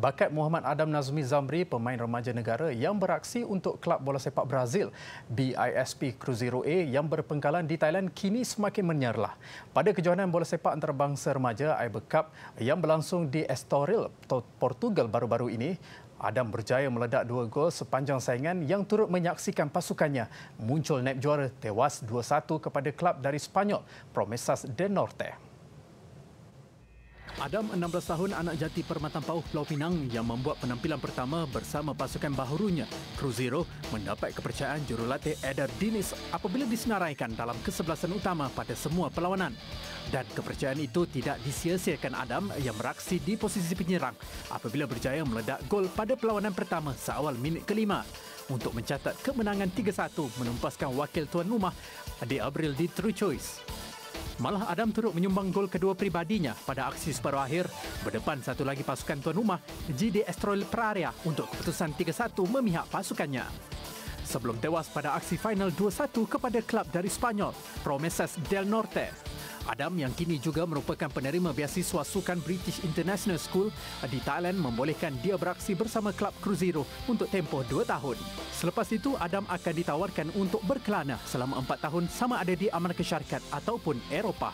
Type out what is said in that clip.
Bakat Muhammad Adam Nazmi Zamri, pemain remaja negara yang beraksi untuk klub bola sepak Brazil BISP Cruzeiro A yang berpengkalan di Thailand kini semakin menyerlah. Pada kejohanan bola sepak antarabangsa remaja Iber Cup yang berlangsung di Estoril, Portugal baru-baru ini, Adam berjaya meledak dua gol sepanjang saingan yang turut menyaksikan pasukannya muncul naib juara tewas 2-1 kepada klub dari Spanyol, Promesas de Norte. Adam, 16 tahun anak jati Permatan Pauh Pulau Pinang yang membuat penampilan pertama bersama pasukan baharunya, Cruzeiro, mendapat kepercayaan jurulatih Eder Dinis apabila disenaraikan dalam kesebelasan utama pada semua perlawanan. Dan kepercayaan itu tidak disia-siakan Adam yang beraksi di posisi penyerang apabila berjaya meledak gol pada perlawanan pertama seawal minit kelima untuk mencatat kemenangan 3-1 menumpaskan wakil tuan rumah di Abril di True Choice. Malah Adam turut menyumbang gol kedua pribadinya pada aksi separuh akhir berdepan satu lagi pasukan tuan rumah GD Estrol Praria untuk keputusan 3-1 memihak pasukannya. Sebelum tewas pada aksi final 2-1 kepada klub dari Spanyol, Promesas del Norte. Adam yang kini juga merupakan penerima beasiswa sukan British International School di Thailand membolehkan dia beraksi bersama klub Cruzeiro untuk tempoh dua tahun. Selepas itu, Adam akan ditawarkan untuk berkelana selama empat tahun sama ada di Amerika Syarikat ataupun Eropah.